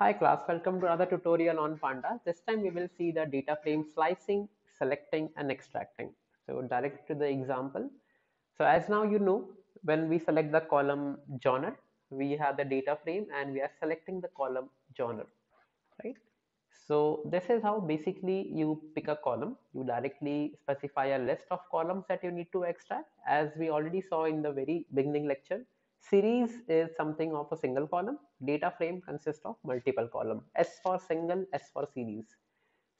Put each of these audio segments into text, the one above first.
Hi class, welcome to another tutorial on Panda. This time we will see the data frame slicing, selecting and extracting. So direct to the example. So as now you know, when we select the column genre, we have the data frame and we are selecting the column genre, right? So this is how basically you pick a column. You directly specify a list of columns that you need to extract. As we already saw in the very beginning lecture, series is something of a single column. Data frame consists of multiple column. S for single, S for series.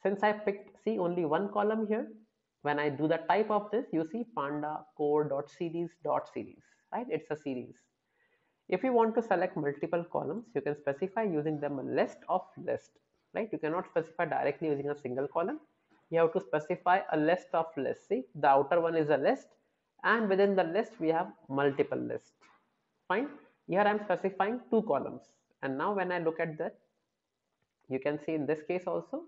Since I picked see only one column here, when I do the type of this, you see panda core.series dot series, right? It's a series. If you want to select multiple columns, you can specify using them a list of list right? You cannot specify directly using a single column. You have to specify a list of lists. See, the outer one is a list and within the list we have multiple lists. Fine. Here I am specifying two columns and now when I look at that, you can see in this case also,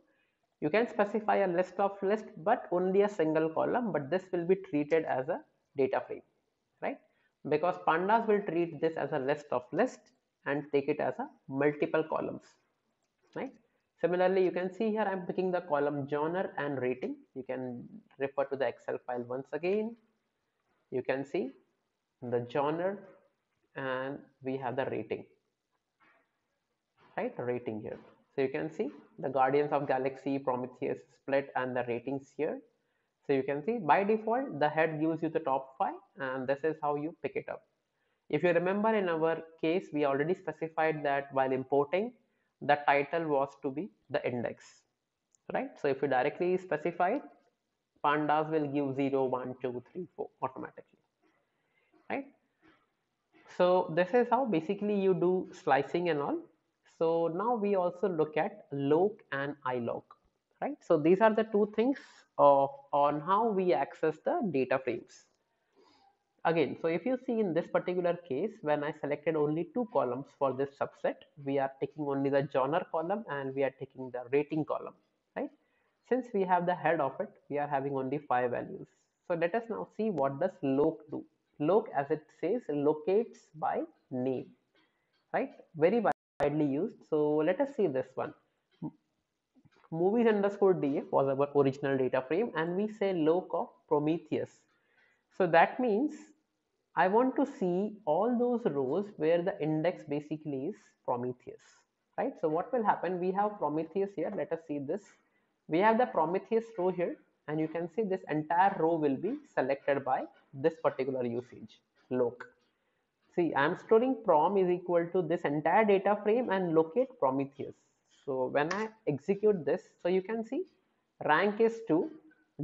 you can specify a list of list but only a single column but this will be treated as a data frame, right? Because pandas will treat this as a list of list and take it as a multiple columns, right? Similarly, you can see here I'm picking the column genre and rating. You can refer to the Excel file once again. You can see the genre and we have the rating, right? Rating here. So you can see the Guardians of Galaxy, Prometheus, Split and the ratings here. So you can see by default the head gives you the top five and this is how you pick it up. If you remember in our case we already specified that while importing the title was to be the index right so if you directly specify pandas will give 0 1 2 3 4 automatically right so this is how basically you do slicing and all. So now we also look at loc and iloc right? So these are the two things of on how we access the data frames. Again so if you see in this particular case when i selected only two columns for this subset we are taking only the genre column and we are taking the rating column right? Since we have the head of it we are having only five values. So let us now see what does loc do loc as it says locates by name right very widely used so let us see this one movies underscore df was our original data frame and we say loc of prometheus so that means I want to see all those rows where the index basically is Prometheus, right? So what will happen? We have Prometheus here. Let us see this. We have the Prometheus row here and you can see this entire row will be selected by this particular usage, loc. See, I am storing prom is equal to this entire data frame and locate Prometheus. So when I execute this, so you can see rank is 2,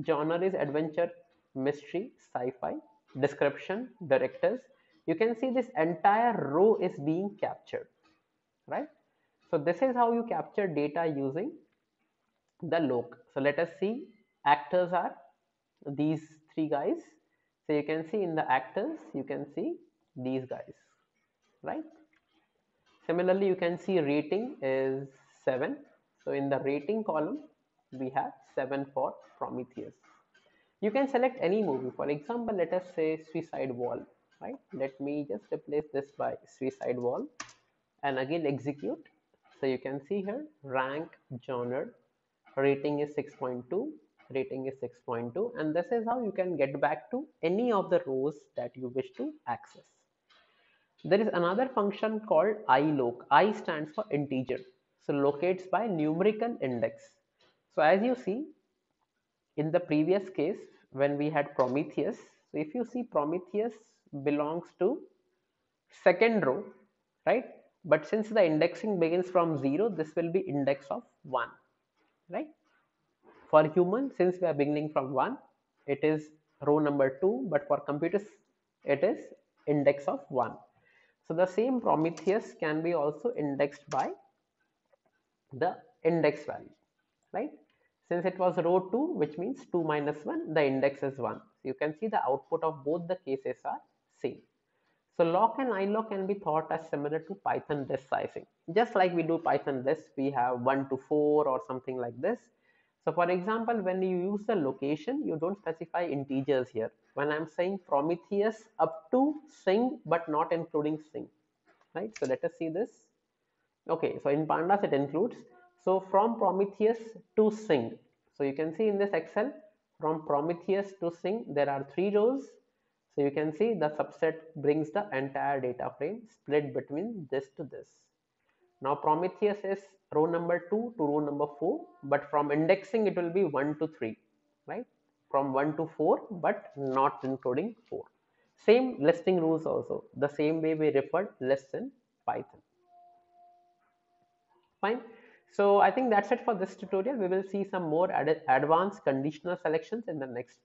genre is adventure, mystery, sci-fi, description directors you can see this entire row is being captured right so this is how you capture data using the loc so let us see actors are these three guys. So you can see in the actors you can see these guys right? Similarly you can see rating is 7 so in the rating column we have 7 for prometheus. You can select any movie. For example let us say suicide wall right? Let me just replace this by suicide wall and again execute. So you can see here rank genre rating is 6.2 rating is 6.2 and this is how you can get back to any of the rows that you wish to access. There is another function called iloc. I stands for integer. So locates by numerical index. So as you see in the previous case when we had Prometheus so if you see Prometheus belongs to second row right? But since the indexing begins from 0 this will be index of 1 right for human since we are beginning from 1 it is row number 2 but for computers it is index of 1 so the same Prometheus can be also indexed by the index value right? Since it was row 2 which means 2 minus 1 the index is 1 so you can see the output of both the cases are same. So loc and iloc can be thought as similar to python list slicing just like we do python list we have 1 to 4 or something like this so for example when you use the location you don't specify integers here when i'm saying prometheus up to sing but not including sing right so let us see this Okay, so in pandas it includes, so from Prometheus to Sing. So you can see in this Excel, from Prometheus to Sing, there are three rows. So you can see the subset brings the entire data frame split between this to this. Now Prometheus is row number 2 to row number 4, but from indexing it will be 1 to 3, right? From 1 to 4, but not including 4. Same listing rules also, the same way we referred lists in Python fine so i think that's it for this tutorial we will see some more ad advanced conditional selections in the next